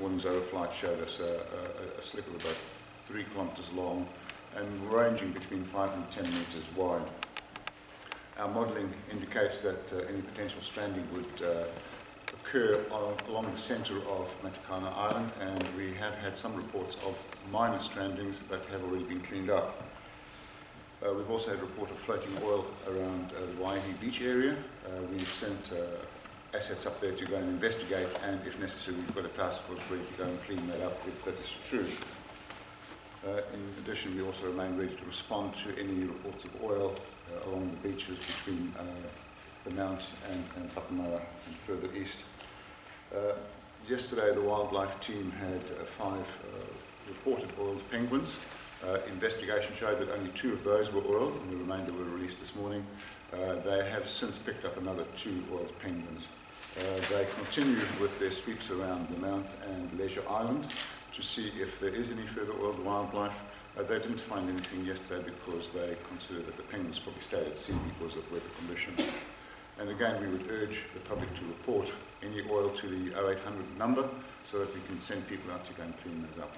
morning's overflight showed us a, a, a slip of about three kilometres long and ranging between 5 and 10 metres wide. Our modelling indicates that uh, any potential stranding would uh, occur on, along the centre of Matakana Island and we have had some reports of minor strandings that have already been cleaned up. Uh, we've also had a report of floating oil around uh, the Waihi beach area. Uh, we've sent uh, assets up there to go and investigate and if necessary we've got a task force ready to go and clean that up if that is true. Uh, in addition, we also remain ready to respond to any reports of oil uh, along the beaches between uh, the Mount and, and Papamoa and further east. Uh, yesterday, the wildlife team had uh, five uh, reported oiled penguins. Uh, investigation showed that only two of those were oiled, and the remainder were released this morning. Uh, they have since picked up another two oiled penguins. Uh, they continue with their sweeps around the Mount and Leisure Island to see if there is any further oiled wildlife. Uh, they didn't find anything yesterday because they considered that the penguins probably stayed at sea because of weather conditions. And again, we would urge the public to report any oil to the 0800 number so that we can send people out to go and clean those up.